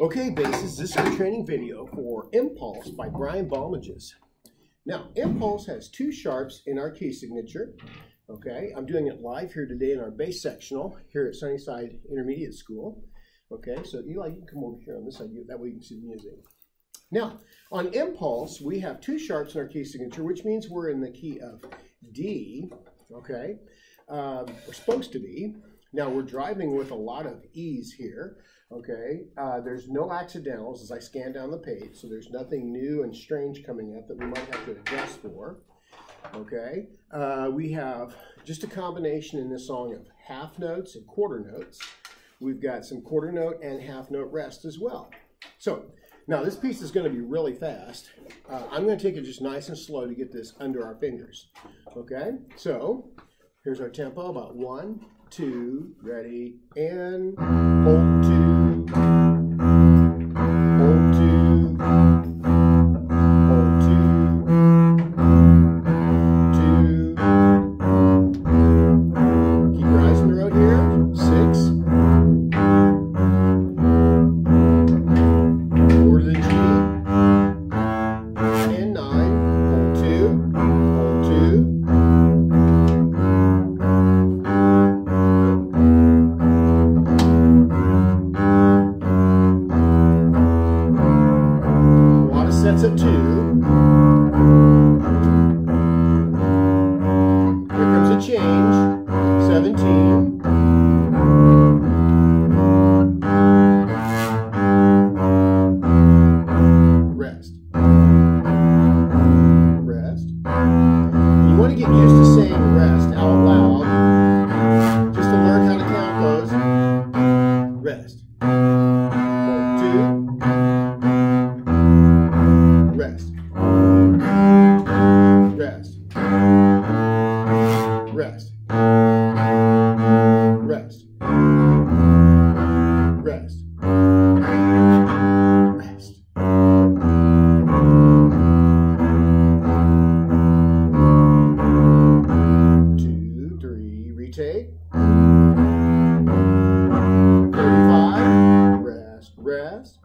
Okay, basses, this is a training video for Impulse by Brian Balmages. Now, Impulse has two sharps in our key signature. Okay, I'm doing it live here today in our bass sectional here at Sunnyside Intermediate School. Okay, so Eli, you can come over here on this side, that way you can see the music. Now, on Impulse, we have two sharps in our key signature, which means we're in the key of D, okay? Um, we're supposed to be. Now, we're driving with a lot of ease here, okay? Uh, there's no accidentals as I scan down the page, so there's nothing new and strange coming up that we might have to adjust for, okay? Uh, we have just a combination in this song of half notes and quarter notes. We've got some quarter note and half note rest as well. So, now this piece is going to be really fast. Uh, I'm going to take it just nice and slow to get this under our fingers. Okay, so here's our tempo, about one, two, ready, and hold two. sets a 2, retake. 35. Rest, rest.